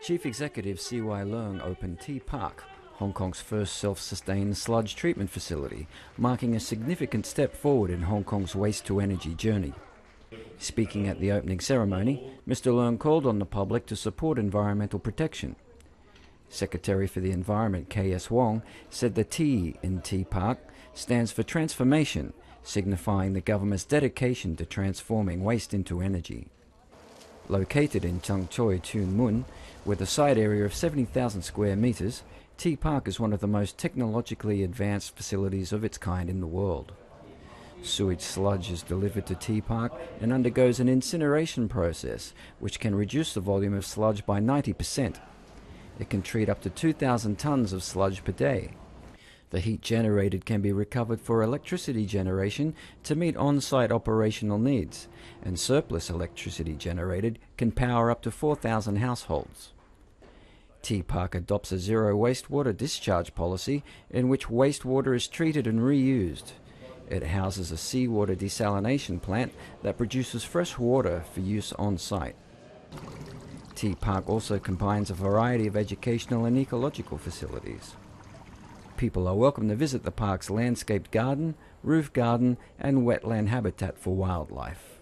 Chief Executive CY Leung opened T Park, Hong Kong's first self sustained sludge treatment facility, marking a significant step forward in Hong Kong's waste to energy journey. Speaking at the opening ceremony, Mr. Leung called on the public to support environmental protection. Secretary for the Environment K.S. Wong said the T in T Park stands for transformation, signifying the government's dedication to transforming waste into energy. Located in Tsang Tsui, Tuen Mun, with a site area of 70,000 square metres, T Park is one of the most technologically advanced facilities of its kind in the world. Sewage sludge is delivered to T Park and undergoes an incineration process, which can reduce the volume of sludge by 90%. It can treat up to 2,000 tonnes of sludge per day. The heat generated can be recovered for electricity generation to meet on site operational needs, and surplus electricity generated can power up to 4,000 households. T Park adopts a zero wastewater discharge policy in which wastewater is treated and reused. It houses a seawater desalination plant that produces fresh water for use on site. T Park also combines a variety of educational and ecological facilities. People are welcome to visit the park's landscaped garden, roof garden, and wetland habitat for wildlife.